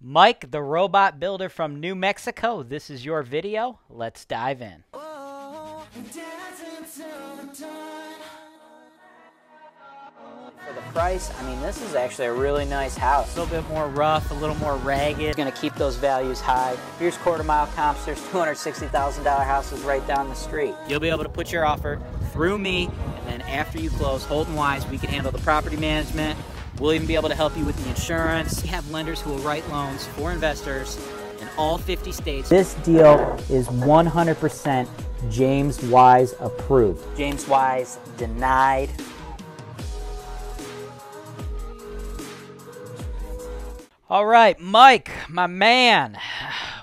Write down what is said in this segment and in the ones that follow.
Mike, the robot builder from New Mexico, this is your video. Let's dive in. For the price, I mean, this is actually a really nice house. A little bit more rough, a little more ragged. It's Gonna keep those values high. Here's quarter mile comps. There's $260,000 houses right down the street. You'll be able to put your offer through me, and then after you close, Holton Wise, we can handle the property management. We'll even be able to help you with the insurance. We have lenders who will write loans for investors in all 50 states. This deal is 100% James Wise approved. James Wise denied. All right, Mike, my man.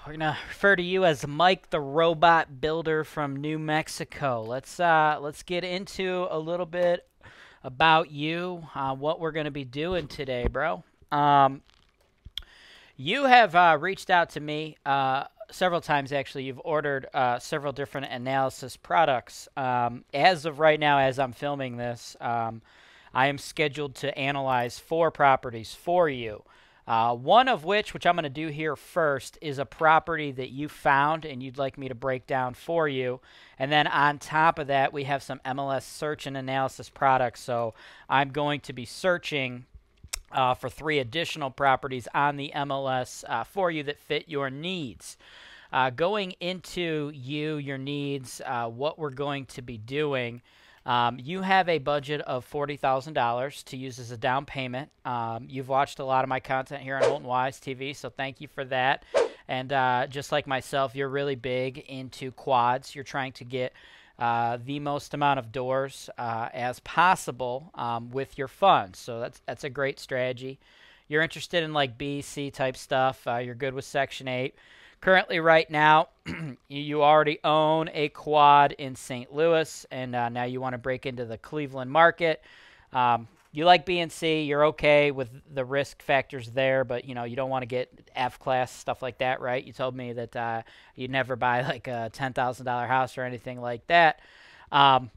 We're gonna refer to you as Mike the Robot Builder from New Mexico. Let's uh, let's get into a little bit about you, uh, what we're gonna be doing today, bro. Um, you have uh, reached out to me uh, several times. Actually, you've ordered uh, several different analysis products. Um, as of right now, as I'm filming this, um, I am scheduled to analyze four properties for you. Uh, one of which, which I'm going to do here first, is a property that you found and you'd like me to break down for you. And then on top of that, we have some MLS search and analysis products. So I'm going to be searching uh, for three additional properties on the MLS uh, for you that fit your needs. Uh, going into you, your needs, uh, what we're going to be doing. Um, you have a budget of $40,000 to use as a down payment. Um, you've watched a lot of my content here on Holton Wise TV, so thank you for that. And uh, just like myself, you're really big into quads. You're trying to get uh, the most amount of doors uh, as possible um, with your funds. So that's that's a great strategy. You're interested in like B, C type stuff. Uh, you're good with Section 8 currently right now you already own a quad in st louis and uh, now you want to break into the cleveland market. Um, you like b and c you're okay with the risk factors there but you know you don't want to get f class stuff like that right? You told me that uh, you'd never buy like a $10000 house or anything like that. Um,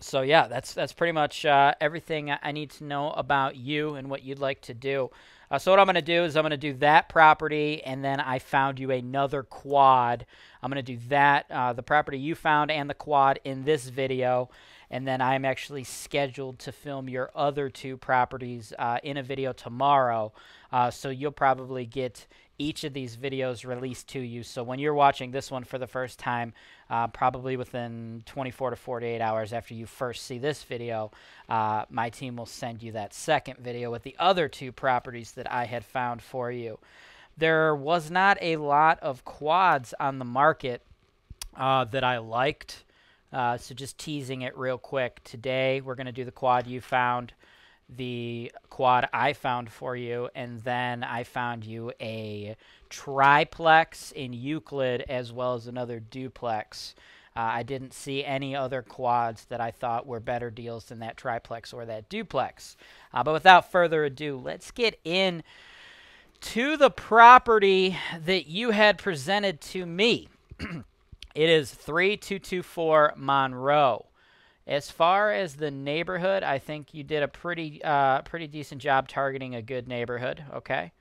so yeah that's that's pretty much uh, everything i need to know about you and what you'd like to do uh, so what I'm going to do is I'm going to do that property, and then I found you another quad. I'm going to do that, uh, the property you found and the quad in this video, and then I'm actually scheduled to film your other two properties uh, in a video tomorrow. Uh, so you'll probably get each of these videos released to you. So when you're watching this one for the first time, uh, probably within 24 to 48 hours after you first see this video, uh, my team will send you that second video with the other two properties that I had found for you. There was not a lot of quads on the market uh, that I liked. Uh, so just teasing it real quick. Today we're going to do the quad you found the quad I found for you, and then I found you a triplex in Euclid as well as another duplex. Uh, I didn't see any other quads that I thought were better deals than that triplex or that duplex. Uh, but without further ado, let's get in to the property that you had presented to me. it is 3224 Monroe. As far as the neighborhood, I think you did a pretty uh, pretty decent job targeting a good neighborhood. Okay,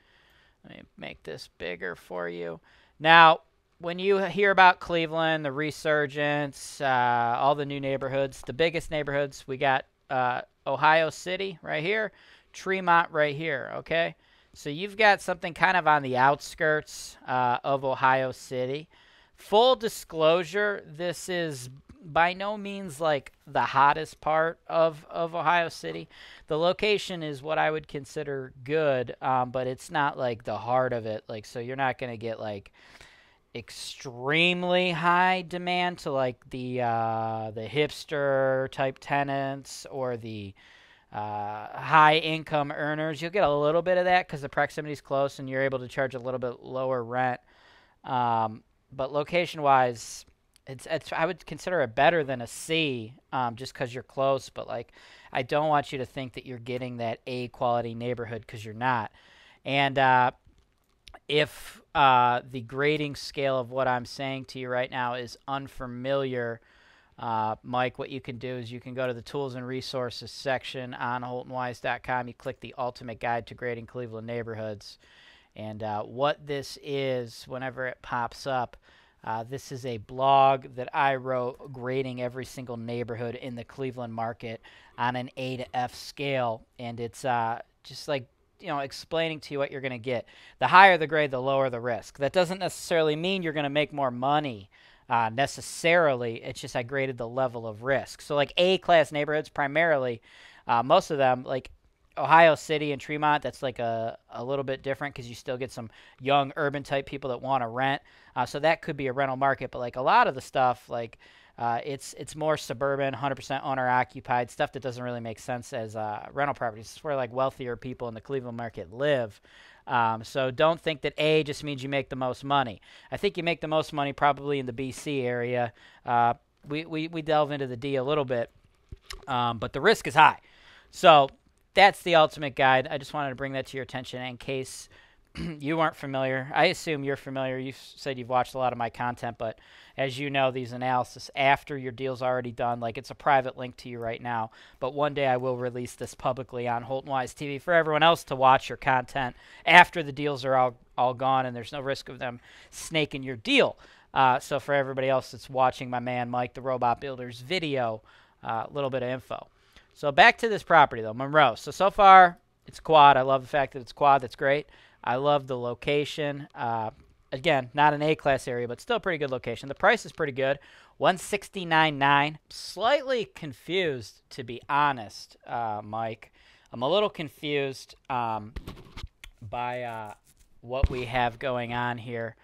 let me make this bigger for you. Now, when you hear about Cleveland, the resurgence, uh, all the new neighborhoods, the biggest neighborhoods, we got uh, Ohio City right here, Tremont right here. Okay, so you've got something kind of on the outskirts uh, of Ohio City. Full disclosure, this is by no means like the hottest part of, of Ohio City. The location is what I would consider good, um, but it's not like the heart of it. Like, so you're not going to get like extremely high demand to like the uh, the hipster type tenants or the uh, high income earners. You'll get a little bit of that because the proximity is close and you're able to charge a little bit lower rent. Um, but location wise, it's it's I would consider it better than a C, um, just because you're close. But like, I don't want you to think that you're getting that A quality neighborhood because you're not. And uh, if uh, the grading scale of what I'm saying to you right now is unfamiliar, uh, Mike, what you can do is you can go to the tools and resources section on HoltonWise.com. You click the ultimate guide to grading Cleveland neighborhoods And uh, what this is, whenever it pops up, uh, this is a blog that I wrote grading every single neighborhood in the Cleveland market on an A to F scale. And it's uh, just like, you know, explaining to you what you're going to get. The higher the grade, the lower the risk. That doesn't necessarily mean you're going to make more money uh, necessarily. It's just I graded the level of risk. So, like A class neighborhoods, primarily, uh, most of them, like Ohio City and Tremont, that's like a, a little bit different because you still get some young urban type people that want to rent. Uh, so that could be a rental market. But like a lot of the stuff, like uh, it's it's more suburban, 100% owner occupied stuff that doesn't really make sense as uh, rental properties. It's where like wealthier people in the Cleveland market live. Um, so don't think that A just means you make the most money. I think you make the most money probably in the BC area. Uh, we, we, we delve into the D a little bit, um, but the risk is high. So that's the ultimate guide. I just wanted to bring that to your attention in case you weren't familiar. I assume you're familiar. You said you've watched a lot of my content, but as you know, these analysis after your deal's already done, like it's a private link to you right now. But one day I will release this publicly on Holton Wise TV for everyone else to watch your content after the deals are all, all gone and there's no risk of them snaking your deal. Uh, so for everybody else that's watching my man Mike the Robot Builder's video, a uh, little bit of info. So back to this property though, Monroe. So so far it's quad. I love the fact that it's quad. That's great. I love the location. Uh, again, not an A class area, but still pretty good location. The price is pretty good. 169.9. Slightly confused to be honest, uh, Mike. I'm a little confused um, by uh, what we have going on here.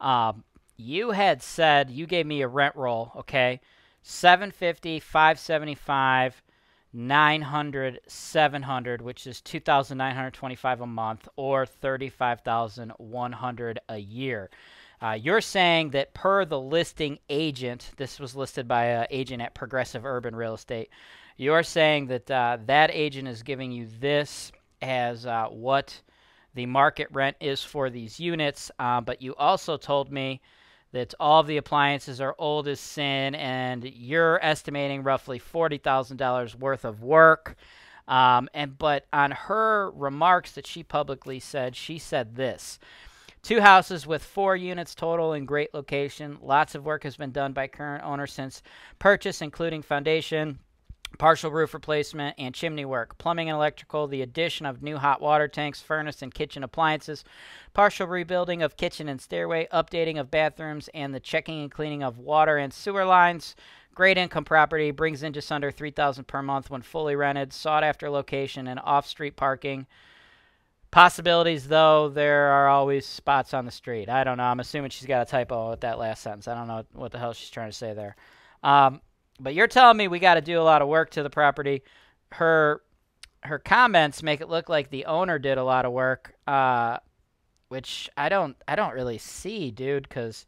Um, you had said you gave me a rent roll, okay? 750, 575, 900 700 which is 2925 a month or 35100 a year. Uh, you're saying that per the listing agent this was listed by an agent at progressive urban real estate you're saying that uh, that agent is giving you this as uh, what the market rent is for these units. Uh, but you also told me that all of the appliances are old as sin, and you're estimating roughly forty thousand dollars worth of work. Um, and but on her remarks that she publicly said, she said this. Two houses with four units total in great location. Lots of work has been done by current owner since purchase, including foundation, partial roof replacement, and chimney work, plumbing and electrical, the addition of new hot water tanks, furnace, and kitchen appliances, partial rebuilding of kitchen and stairway, updating of bathrooms, and the checking and cleaning of water and sewer lines. Great income property brings in just under 3000 per month when fully rented, sought after location, and off street parking. Possibilities, though, there are always spots on the street. I don't know. I'm assuming she's got a typo with that last sentence. I don't know what the hell she's trying to say there. Um, but you're telling me we got to do a lot of work to the property. Her her comments make it look like the owner did a lot of work, uh, which I don't I don't really see, dude. Because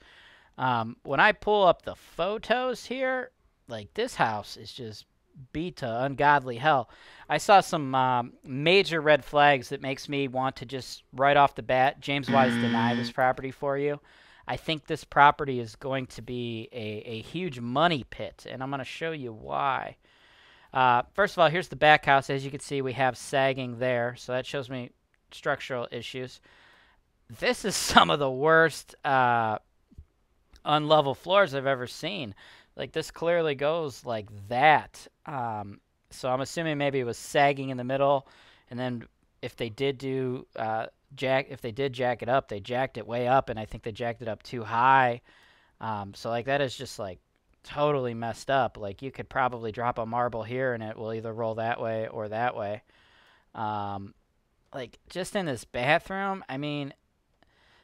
um, when I pull up the photos here, like this house is just beat to ungodly hell. I saw some um, major red flags that makes me want to just right off the bat, James Wise deny this property for you. I think this property is going to be a, a huge money pit, and I'm going to show you why. Uh, first of all, here's the back house. As you can see, we have sagging there, so that shows me structural issues. This is some of the worst uh, unlevel floors I've ever seen. Like, this clearly goes like that. Um, so I'm assuming maybe it was sagging in the middle, and then if they did do uh, jack if they did jack it up, they jacked it way up, and I think they jacked it up too high. Um, so like that is just like totally messed up. Like you could probably drop a marble here, and it will either roll that way or that way. Um, like just in this bathroom, I mean,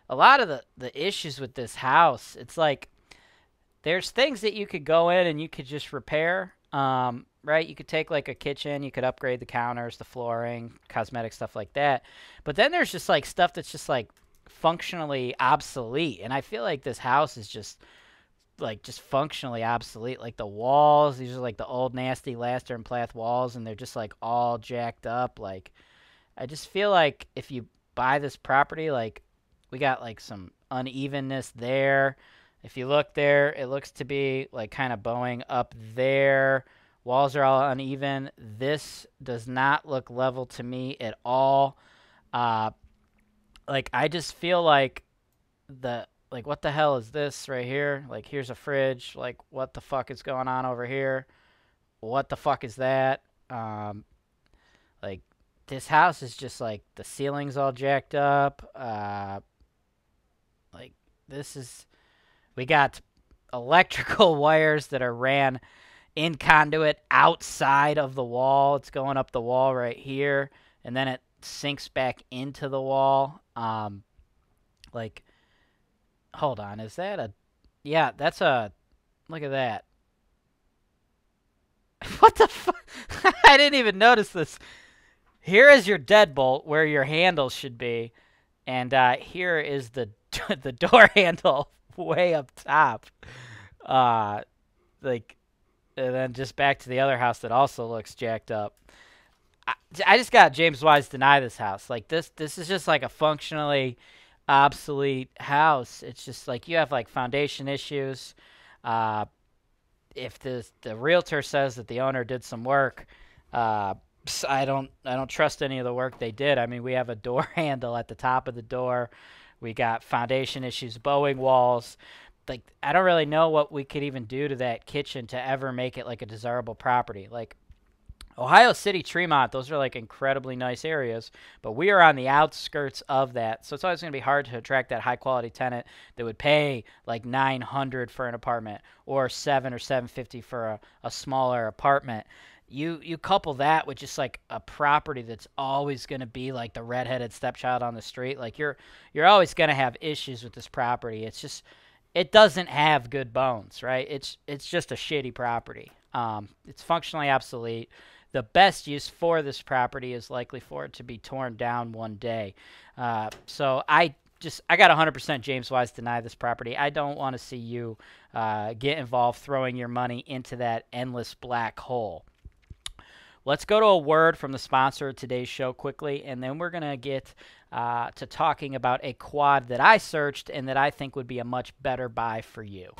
a lot of the the issues with this house, it's like there's things that you could go in and you could just repair. Um, right? You could take like a kitchen, you could upgrade the counters, the flooring, cosmetic stuff like that. But then there's just like stuff that's just like functionally obsolete. And I feel like this house is just like just functionally obsolete. Like the walls, these are like the old nasty Laster and Plath walls and they're just like all jacked up. Like I just feel like if you buy this property, like we got like some unevenness there. If you look there, it looks to be like kind of bowing up there. Walls are all uneven. This does not look level to me at all. Uh, like I just feel like the like what the hell is this right here? Like here's a fridge. Like what the fuck is going on over here? What the fuck is that? Um, like this house is just like the ceiling's all jacked up. Uh, like this is we got electrical wires that are ran in conduit outside of the wall. It's going up the wall right here, and then it sinks back into the wall. Um, like, hold on, is that a? Yeah, that's a. Look at that. what the fuck? I didn't even notice this. Here is your deadbolt where your handle should be, and uh, here is the the door handle way up top. Uh, like, and then just back to the other house that also looks jacked up. I, I just got James Wise deny this house. Like this, this is just like a functionally obsolete house. It's just like you have like foundation issues. Uh, if the the realtor says that the owner did some work, uh, I don't I don't trust any of the work they did. I mean, we have a door handle at the top of the door. We got foundation issues, bowing walls. Like I don't really know what we could even do to that kitchen to ever make it like a desirable property. Like Ohio City, Tremont, those are like incredibly nice areas, but we are on the outskirts of that. So it's always going to be hard to attract that high quality tenant that would pay like 900 for an apartment or 7 or 750 for a, a smaller apartment you you couple that with just like a property that's always going to be like the redheaded stepchild on the street like you're you're always going to have issues with this property. It's just it doesn't have good bones right? It's it's just a shitty property. Um, it's functionally obsolete. The best use for this property is likely for it to be torn down one day. Uh, so i just I got 100% James Wise deny this property. I don't want to see you uh, get involved throwing your money into that endless black hole. Let's go to a word from the sponsor of today's show quickly, and then we're going to get uh, to talking about a quad that I searched and that I think would be a much better buy for you.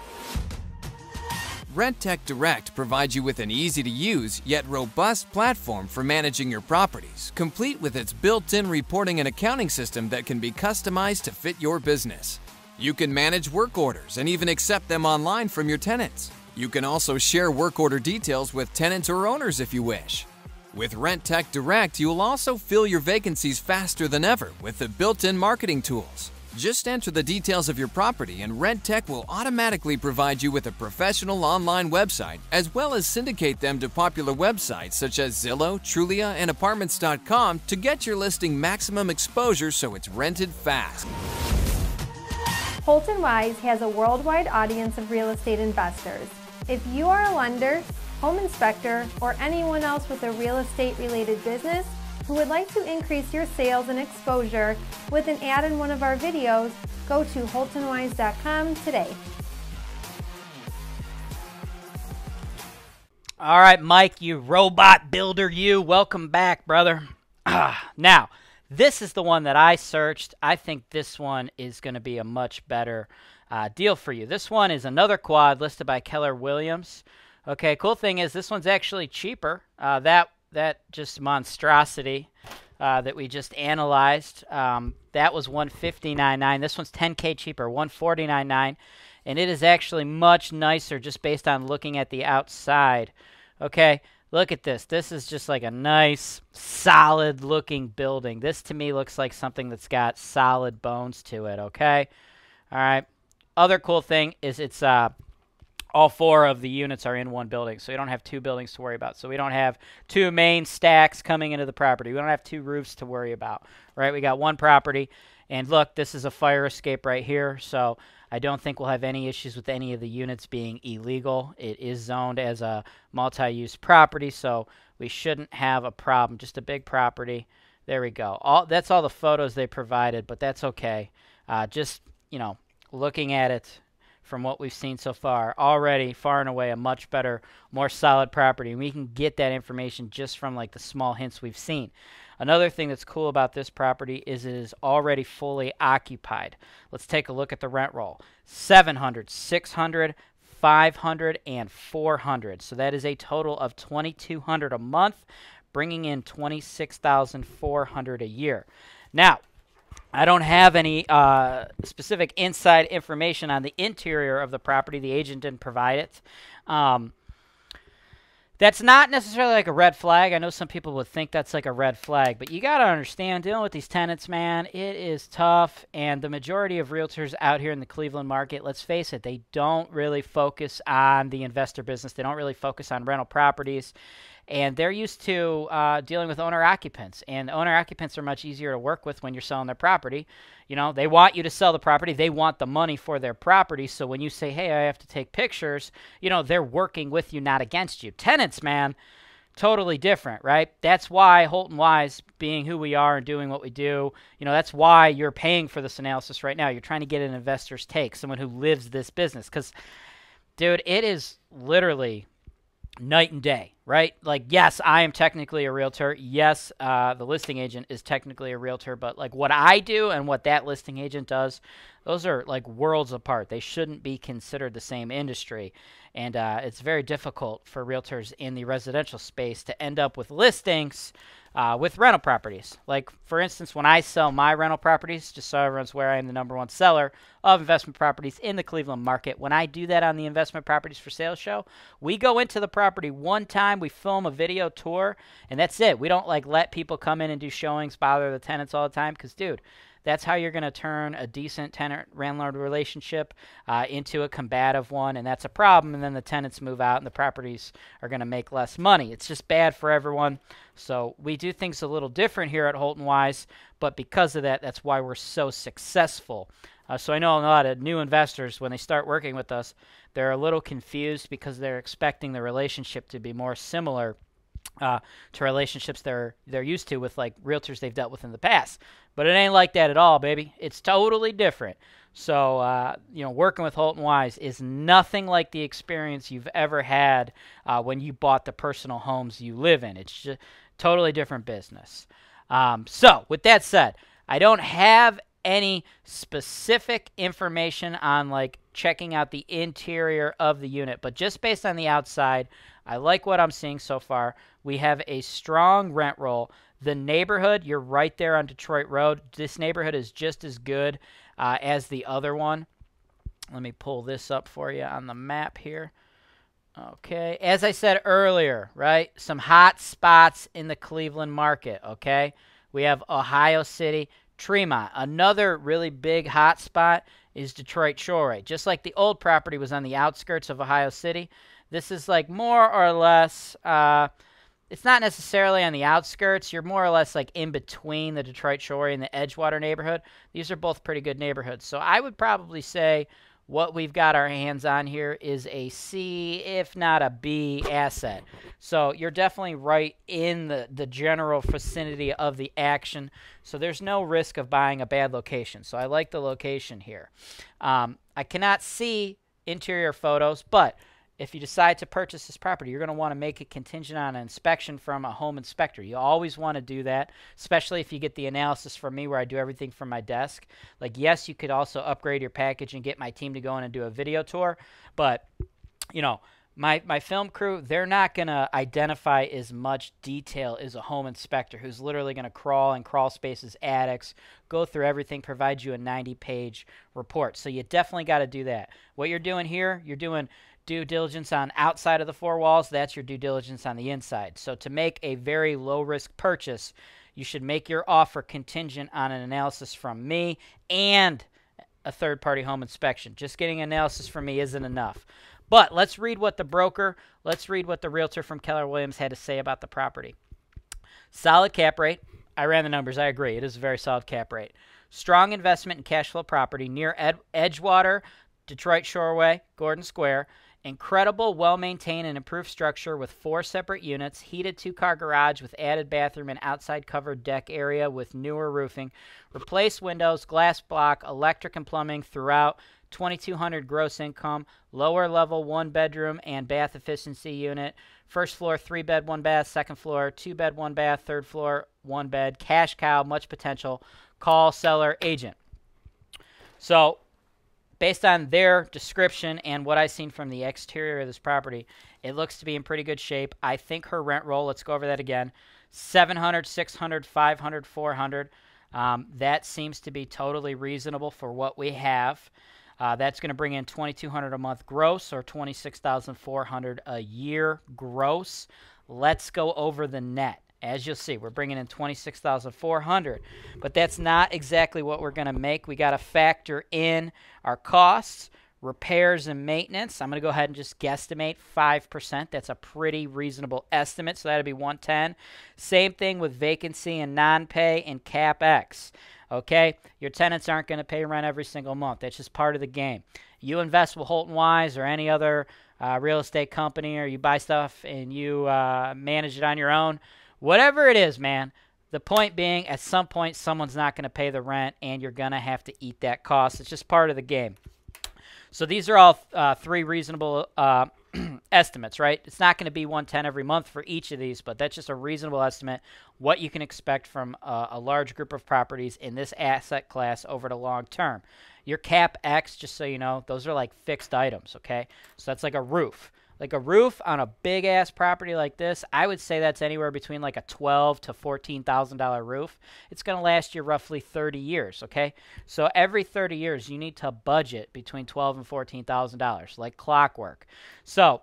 Rentec Direct provides you with an easy to use yet robust platform for managing your properties, complete with its built in reporting and accounting system that can be customized to fit your business. You can manage work orders and even accept them online from your tenants. You can also share work order details with tenants or owners if you wish. With Rentec Direct, you'll also fill your vacancies faster than ever with the built in marketing tools. Just enter the details of your property, and Rentec will automatically provide you with a professional online website, as well as syndicate them to popular websites such as Zillow, Trulia, and Apartments.com to get your listing maximum exposure so it's rented fast. Holton Wise has a worldwide audience of real estate investors. If you are a lender, home inspector, or anyone else with a real estate related business who would like to increase your sales and exposure with an ad in one of our videos, go to holtonwise.com today. All right, Mike, you robot builder, you. Welcome back, brother. now, this is the one that I searched. I think this one is going to be a much better uh, deal for you. This one is another quad listed by Keller Williams. Okay, cool thing is this one's actually cheaper. Uh, that that just monstrosity uh, that we just analyzed, um, that was 159.9. This one's 10k cheaper, 149.9, and it is actually much nicer just based on looking at the outside. Okay, look at this. This is just like a nice, solid-looking building. This to me looks like something that's got solid bones to it. Okay, all right. Other cool thing is it's uh all four of the units are in one building, so you don't have two buildings to worry about. So we don't have two main stacks coming into the property. We don't have two roofs to worry about, right? We got one property, and look, this is a fire escape right here, so I don't think we'll have any issues with any of the units being illegal. It is zoned as a multi-use property, so we shouldn't have a problem. Just a big property. There we go. All that's all the photos they provided, but that's okay. Uh, just you know, looking at it from what we've seen so far. Already, far and away, a much better, more solid property. And we can get that information just from like the small hints we've seen. Another thing that's cool about this property is it is already fully occupied. Let's take a look at the rent roll 700, 600, 500, and 400. So that is a total of 2200 a month, bringing in 26,400 a year. Now, I don't have any uh, specific inside information on the interior of the property. The agent didn't provide it. Um, that's not necessarily like a red flag. I know some people would think that's like a red flag, but you got to understand dealing with these tenants, man, it is tough. And the majority of realtors out here in the Cleveland market, let's face it, they don't really focus on the investor business. They don't really focus on rental properties and they're used to uh, dealing with owner occupants and owner occupants are much easier to work with when you're selling their property. You know they want you to sell the property. They want the money for their property. So when you say hey i have to take pictures you know they're working with you not against you. Tenants man totally different right? That's why holton wise being who we are and doing what we do you know that's why you're paying for this analysis right now. You're trying to get an investor's take someone who lives this business. Because dude it is literally night and day, right? Like, yes, I am technically a realtor. Yes, uh, the listing agent is technically a realtor, but like what I do and what that listing agent does, those are like worlds apart. They shouldn't be considered the same industry. And uh, it's very difficult for realtors in the residential space to end up with listings uh, with rental properties. Like, for instance, when I sell my rental properties, just so everyone's aware, I am the number one seller of investment properties in the Cleveland market. When I do that on the investment properties for sale show, we go into the property one time, we film a video tour, and that's it. We don't like let people come in and do showings, bother the tenants all the time, because, dude, that's how you're going to turn a decent tenant landlord relationship uh, into a combative one, and that's a problem. And then the tenants move out, and the properties are going to make less money. It's just bad for everyone. So we do things a little different here at Holton Wise, but because of that, that's why we're so successful. Uh, so I know a lot of new investors, when they start working with us, they're a little confused because they're expecting the relationship to be more similar uh, to relationships they're they're used to with like realtors they've dealt with in the past. But it ain't like that at all, baby. It's totally different. So uh, you know, working with Holton Wise is nothing like the experience you've ever had uh, when you bought the personal homes you live in. It's just totally different business. Um, so with that said, I don't have any specific information on like checking out the interior of the unit, but just based on the outside, I like what I'm seeing so far. We have a strong rent roll. The neighborhood, you're right there on Detroit Road. This neighborhood is just as good uh, as the other one. Let me pull this up for you on the map here. Okay, as I said earlier, right? Some hot spots in the Cleveland market, okay? We have Ohio City, Tremont. Another really big hot spot is Detroit Shoreway. Just like the old property was on the outskirts of Ohio City, this is like more or less uh, it's not necessarily on the outskirts. You're more or less like in between the Detroit Shore and the Edgewater neighborhood. These are both pretty good neighborhoods. So I would probably say what we've got our hands on here is a C, if not a B asset. So you're definitely right in the, the general vicinity of the action. So there's no risk of buying a bad location. So I like the location here. Um, I cannot see interior photos, but if you decide to purchase this property, you're going to want to make it contingent on an inspection from a home inspector. You always want to do that, especially if you get the analysis from me where I do everything from my desk. Like, yes, you could also upgrade your package and get my team to go in and do a video tour, but, you know, my, my film crew, they're not going to identify as much detail as a home inspector who's literally going to crawl in crawl spaces, attics, go through everything, provide you a 90 page report. So you definitely got to do that. What you're doing here, you're doing due diligence on outside of the four walls, that's your due diligence on the inside. So to make a very low risk purchase, you should make your offer contingent on an analysis from me and a third party home inspection. Just getting analysis from me isn't enough. But let's read what the broker, let's read what the realtor from Keller Williams had to say about the property. Solid cap rate. I ran the numbers. I agree. It is a very solid cap rate. Strong investment in cash flow property near Ed- Edgewater, Detroit Shoreway, Gordon Square. Incredible, well maintained, and improved structure with four separate units, heated two car garage with added bathroom and outside covered deck area with newer roofing, replaced windows, glass block, electric and plumbing throughout. 2200 gross income, lower level one bedroom and bath efficiency unit, first floor three bed one bath, second floor two bed one bath, third floor one bed, cash cow, much potential. Call seller agent. So based on their description and what I've seen from the exterior of this property, it looks to be in pretty good shape. I think her rent roll, let's go over that again 700, 600, 500, 400. Um, that seems to be totally reasonable for what we have. Uh, that's going to bring in 2200 a month gross or 26400 a year gross. Let's go over the net. As you'll see, we're bringing in 26,400, but that's not exactly what we're going to make. We got to factor in our costs, repairs and maintenance. I'm going to go ahead and just guesstimate 5%. That's a pretty reasonable estimate, so that'll be 110. Same thing with vacancy and non-pay and capex. Okay, your tenants aren't going to pay rent every single month. That's just part of the game. You invest with Holton Wise or any other uh, real estate company, or you buy stuff and you uh, manage it on your own. Whatever it is, man. The point being, at some point, someone's not going to pay the rent, and you're going to have to eat that cost. It's just part of the game. So these are all uh, three reasonable uh, estimates, right? It's not going to be 110 every month for each of these, but that's just a reasonable estimate what you can expect from uh, a large group of properties in this asset class over the long term. Your capex, just so you know, those are like fixed items, okay? So that's like a roof. Like a roof on a big ass property like this, I would say that's anywhere between like a twelve to fourteen thousand dollar roof. It's to last you roughly thirty years. Okay, so every thirty years you need to budget between twelve and fourteen thousand dollars, like clockwork. So,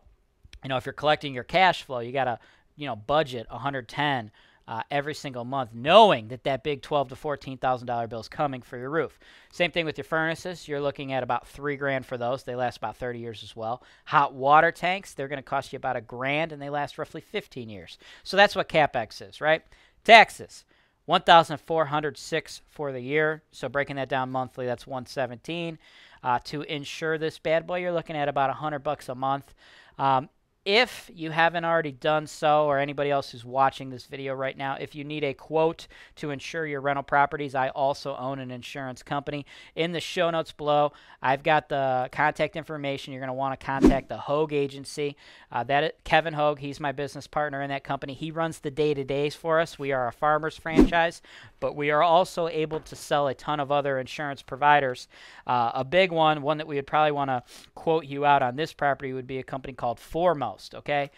you know, if you're collecting your cash flow, you got to you know budget 110 uh, every single month, knowing that that big twelve to fourteen thousand dollar bill is coming for your roof. Same thing with your furnaces. You're looking at about three grand for those. They last about thirty years as well. Hot water tanks. They're going to cost you about a grand, and they last roughly fifteen years. So that's what capex is, right? Taxes. 1406 for the year so breaking that down monthly that's 117 uh, to insure this bad boy you're looking at about 100 bucks a month um, if you haven't already done so, or anybody else who's watching this video right now, if you need a quote to insure your rental properties, I also own an insurance company. In the show notes below, I've got the contact information. You're going to want to contact the Hogue Agency. Uh, that Kevin Hogue, he's my business partner in that company. He runs the day to days for us. We are a farmers franchise, but we are also able to sell a ton of other insurance providers. Uh, a big one, one that we would probably want to quote you out on this property, would be a company called Foremost okay?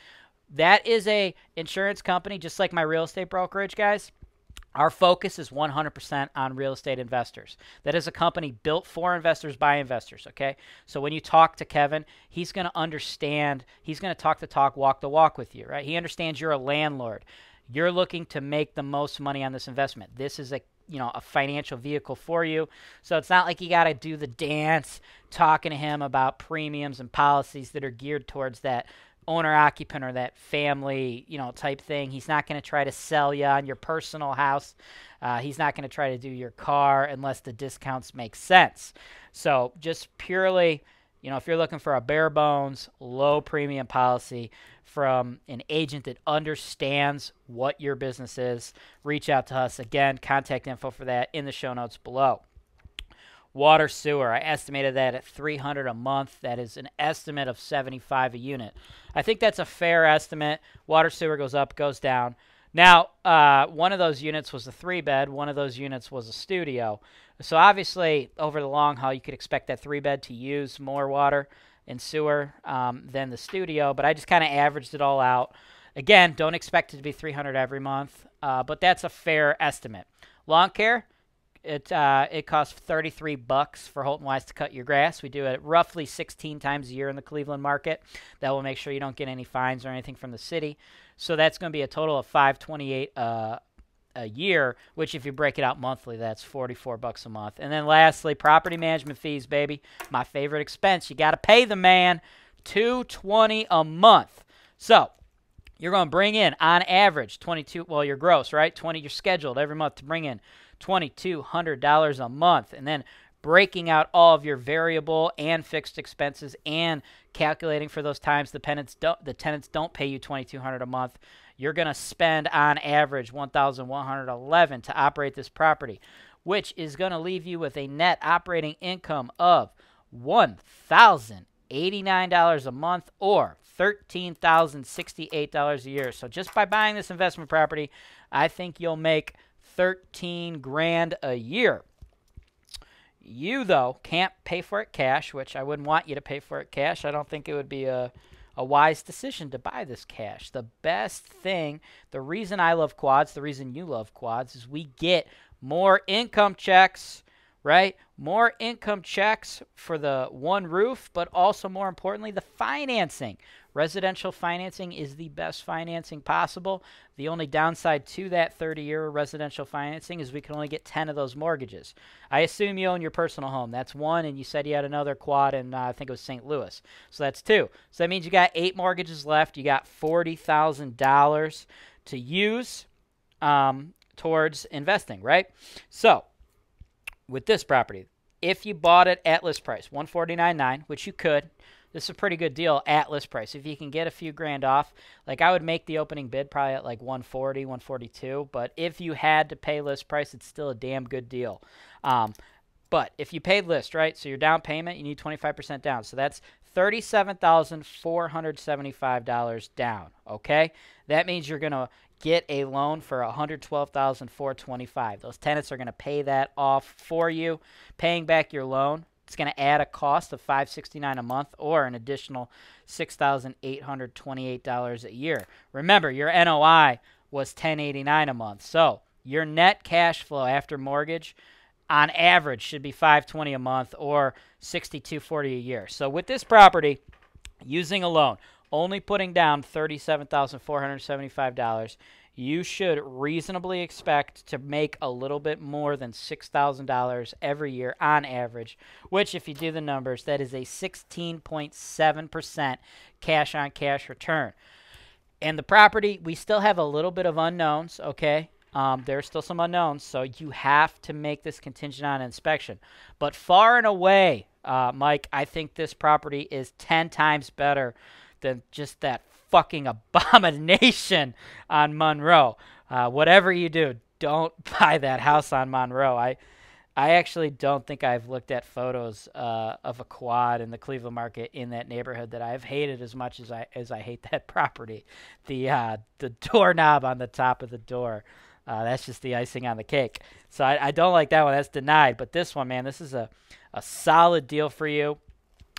That is a insurance company just like my real estate brokerage, guys. Our focus is 100% on real estate investors. That is a company built for investors by investors, okay? So when you talk to Kevin, he's going to understand, he's going to talk the talk, walk the walk with you, right? He understands you're a landlord. You're looking to make the most money on this investment. This is a you know a financial vehicle for you so it's not like you got to do the dance talking to him about premiums and policies that are geared towards that owner occupant or that family, you know, type thing. He's not going to try to sell you on your personal house. Uh, he's not going to try to do your car unless the discounts make sense. So just purely, you know, if you're looking for a bare bones, low premium policy from an agent that understands what your business is, reach out to us. Again, contact info for that in the show notes below. Water sewer, I estimated that at 300 a month. That is an estimate of 75 a unit. I think that's a fair estimate. Water sewer goes up, goes down. Now, uh, one of those units was a three bed, one of those units was a studio. So, obviously, over the long haul, you could expect that three bed to use more water and sewer um, than the studio, but I just kind of averaged it all out. Again, don't expect it to be 300 every month, uh, but that's a fair estimate. Lawn care, it uh, it costs 33 bucks for Holton Wise to cut your grass. We do it roughly 16 times a year in the Cleveland market. That will make sure you don't get any fines or anything from the city. So that's going to be a total of 528 uh, a year, which if you break it out monthly, that's 44 bucks a month. And then lastly, property management fees, baby. My favorite expense. You got to pay the man 220 a month. So, you're going to bring in on average 22 well you're gross right 20 you're scheduled every month to bring in $2,200 a month. And then breaking out all of your variable and fixed expenses and calculating for those times the tenants don't the tenants don't pay you 2200 a month you're going to spend on average 1111 to operate this property which is going to leave you with a net operating income of $1089 a month or $13,068 a year so just by buying this investment property i think you'll make 13 grand a year. You, though, can't pay for it cash, which I wouldn't want you to pay for it cash. I don't think it would be a, a wise decision to buy this cash. The best thing, the reason I love quads, the reason you love quads, is we get more income checks, right? More income checks for the one roof, but also more importantly, the financing. Residential financing is the best financing possible. The only downside to that 30 year residential financing is we can only get 10 of those mortgages. I assume you own your personal home. That's one, and you said you had another quad in, uh, I think it was St. Louis. So that's two. So that means you got eight mortgages left. You got $40,000 to use um, towards investing, right? So with this property, if you bought it at list price, 149.9, which you could, this is a pretty good deal at list price. If you can get a few grand off, like I would make the opening bid probably at like 140, 142. But if you had to pay list price, it's still a damn good deal. Um, but if you paid list, right? So your down payment, you need 25% down. So that's $37,475 down. Okay, that means you're gonna get a loan for 112,425. Those tenants are going to pay that off for you, paying back your loan. It's going to add a cost of 569 a month or an additional $6,828 a year. Remember, your NOI was 1089 a month. So, your net cash flow after mortgage on average should be 520 a month or 6240 a year. So, with this property, using a loan, only putting down $37,475, you should reasonably expect to make a little bit more than $6,000 every year on average, which, if you do the numbers, that is a 16.7% cash on cash return. And the property, we still have a little bit of unknowns, okay? Um, there's still some unknowns, so you have to make this contingent on inspection. But far and away, uh, Mike, I think this property is 10 times better than just that fucking abomination on Monroe. Uh, whatever you do, don't buy that house on Monroe. I, I actually don't think I've looked at photos uh, of a quad in the Cleveland market in that neighborhood that I've hated as much as I as I hate that property. The uh, the doorknob on the top of the door. Uh, that's just the icing on the cake. So I, I don't like that one. That's denied. But this one, man, this is a, a solid deal for you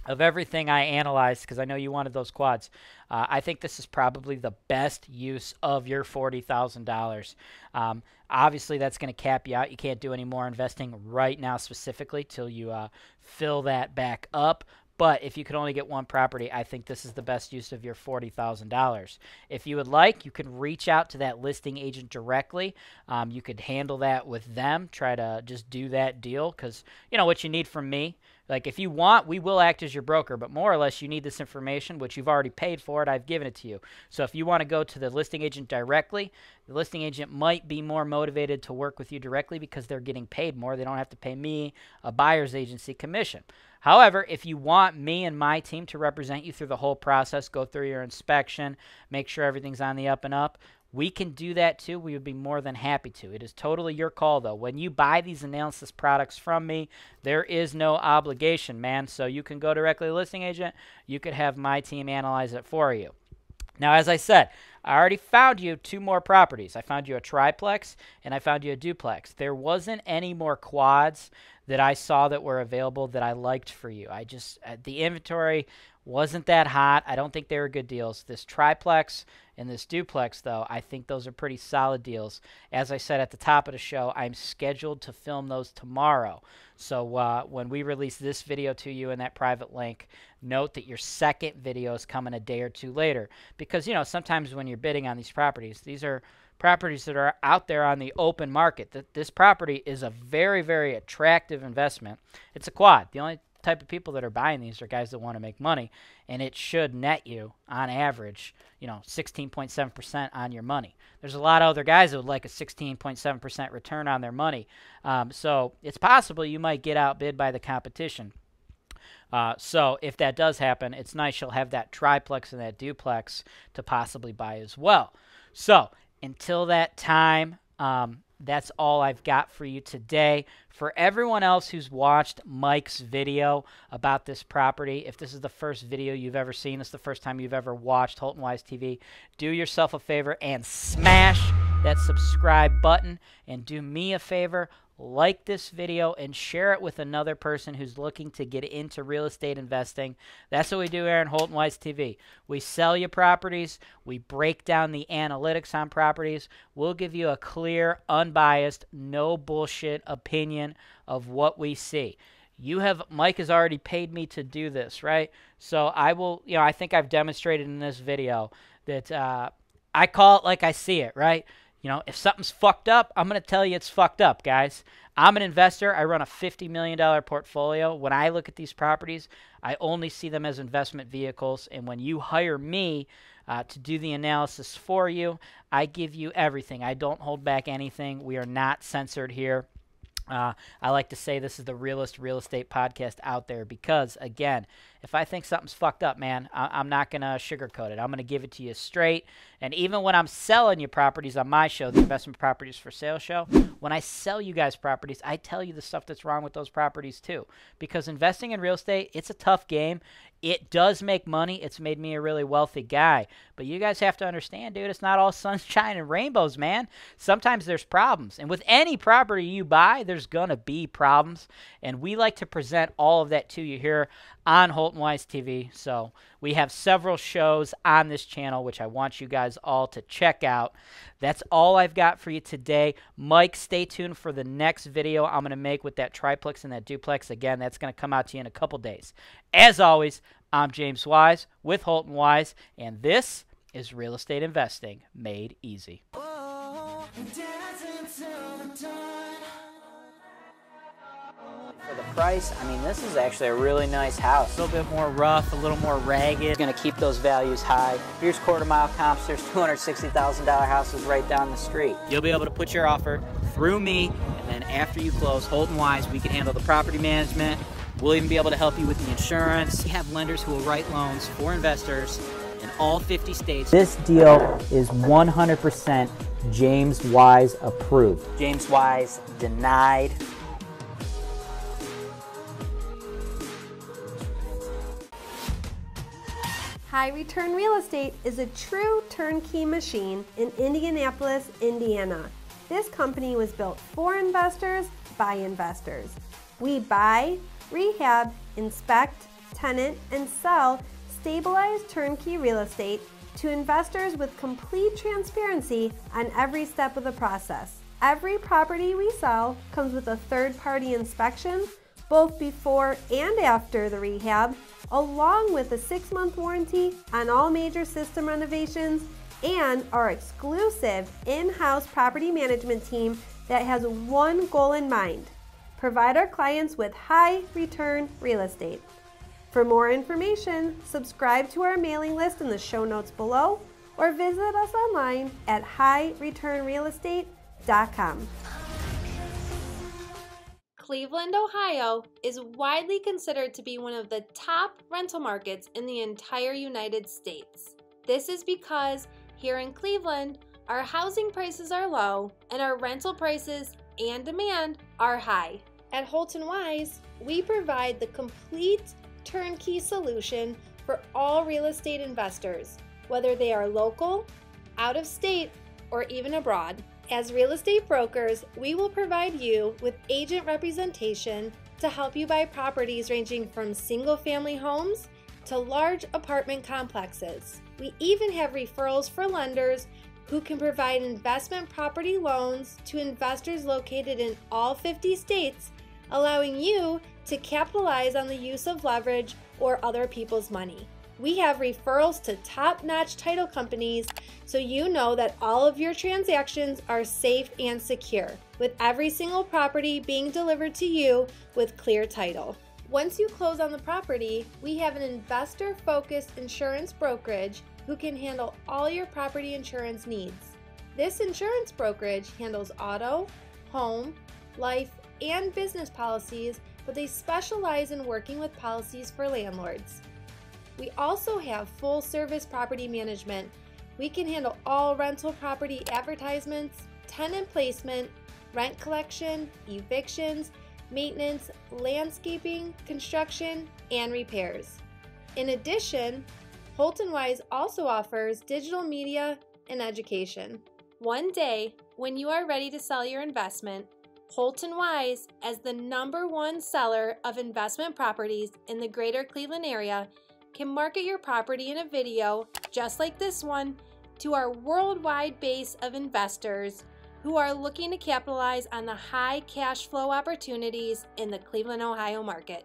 of everything I analyzed, because I know you wanted those quads, uh, I think this is probably the best use of your $40,000. Um, obviously, that's going to cap you out. You can't do any more investing right now, specifically, till you uh, fill that back up. But if you could only get one property, I think this is the best use of your $40,000. If you would like, you can reach out to that listing agent directly. Um, you could handle that with them, try to just do that deal because, you know, what you need from me like, if you want, we will act as your broker, but more or less, you need this information, which you've already paid for it. I've given it to you. So, if you want to go to the listing agent directly, the listing agent might be more motivated to work with you directly because they're getting paid more. They don't have to pay me a buyer's agency commission. However, if you want me and my team to represent you through the whole process, go through your inspection, make sure everything's on the up and up, we can do that too. We would be more than happy to. It is totally your call, though. When you buy these analysis products from me, there is no obligation, man. So you can go directly to listing agent. You could have my team analyze it for you. Now, as I said, I already found you two more properties. I found you a triplex and I found you a duplex. There wasn't any more quads that I saw that were available that I liked for you. I just, uh, the inventory wasn't that hot. I don't think they were good deals. This triplex and this duplex, though, I think those are pretty solid deals. As I said at the top of the show, I'm scheduled to film those tomorrow. So uh, when we release this video to you in that private link, note that your second video is coming a day or two later. Because, you know, sometimes when you're bidding on these properties, these are properties that are out there on the open market. That this property is a very, very attractive investment. It's a quad. The only type of people that are buying these are guys that want to make money, and it should net you on average, you know, 16.7% on your money. There's a lot of other guys that would like a 16.7% return on their money, um, so it's possible you might get outbid by the competition. Uh, so if that does happen, it's nice you'll have that triplex and that duplex to possibly buy as well. So until that time, um, that's all I've got for you today. For everyone else who's watched Mike's video about this property, if this is the first video you've ever seen, this is the first time you've ever watched Holton Wise TV, do yourself a favor and smash that subscribe button. And do me a favor, like this video and share it with another person who's looking to get into real estate investing. That's what we do here on Holton Wise TV. We sell you properties, we break down the analytics on properties. We'll give you a clear, unbiased, no bullshit opinion of what we see. You have Mike has already paid me to do this, right? So I will, you know, I think I've demonstrated in this video that uh, I call it like I see it, right? You know, if something's fucked up, I'm going to tell you it's fucked up, guys. I'm an investor. I run a $50 million portfolio. When I look at these properties, I only see them as investment vehicles. And when you hire me uh, to do the analysis for you, I give you everything. I don't hold back anything. We are not censored here. Uh, I like to say this is the realest real estate podcast out there because, again, if I think something's fucked up, man, I- am not going to sugarcoat it. I'm going to give it to you straight. And even when I'm selling you properties on my show, the Investment Properties for Sale show, when I sell you guys properties, I tell you the stuff that's wrong with those properties too. Because investing in real estate, it's a tough game. It does make money. It's made me a really wealthy guy. But you guys have to understand, dude, it's not all sunshine and rainbows, man. Sometimes there's problems. And with any property you buy, there's going to be problems. And we like to present all of that to you here on Holton Wise TV. So we have several shows on this channel, which I want you guys all to check out. That's all I've got for you today. Mike, stay tuned for the next video I'm going to make with that triplex and that duplex. Again, that's going to come out to you in a couple days. As always, I'm James Wise with Holton Wise, and this is Real Estate Investing Made Easy. Oh, for the price, I mean, this is actually a really nice house. A little bit more rough, a little more ragged. It's gonna keep those values high. Here's quarter mile comps. There's $260,000 houses right down the street. You'll be able to put your offer through me, and then after you close, Holton Wise, we can handle the property management. We'll even be able to help you with the insurance. We have lenders who will write loans for investors in all 50 states. This deal is 100% James Wise approved. James Wise denied High Return Real Estate is a true turnkey machine in Indianapolis, Indiana. This company was built for investors by investors. We buy, rehab, inspect, tenant, and sell stabilized turnkey real estate to investors with complete transparency on every step of the process. Every property we sell comes with a third party inspection both before and after the rehab along with a six month warranty on all major system renovations and our exclusive in house property management team that has one goal in mind provide our clients with high return real estate. For more information, subscribe to our mailing list in the show notes below or visit us online at highreturnrealestate.com. Cleveland, Ohio is widely considered to be one of the top rental markets in the entire United States. This is because here in Cleveland, our housing prices are low and our rental prices and demand are high. At Holton Wise, we provide the complete turnkey solution for all real estate investors, whether they are local, out of state, or even abroad. As real estate brokers, we will provide you with agent representation to help you buy properties ranging from single family homes to large apartment complexes. We even have referrals for lenders who can provide investment property loans to investors located in all 50 states, allowing you to capitalize on the use of leverage or other people's money. We have referrals to top notch title companies so you know that all of your transactions are safe and secure, with every single property being delivered to you with clear title. Once you close on the property, we have an investor focused insurance brokerage who can handle all your property insurance needs. This insurance brokerage handles auto, home, life, and business policies, but they specialize in working with policies for landlords. We also have full service property management. We can handle all rental property advertisements, tenant placement, rent collection, evictions, maintenance, landscaping, construction, and repairs. In addition, Holton Wise also offers digital media and education. One day, when you are ready to sell your investment, Holton Wise, as the number one seller of investment properties in the greater Cleveland area, can market your property in a video just like this one to our worldwide base of investors who are looking to capitalize on the high cash flow opportunities in the Cleveland, Ohio market.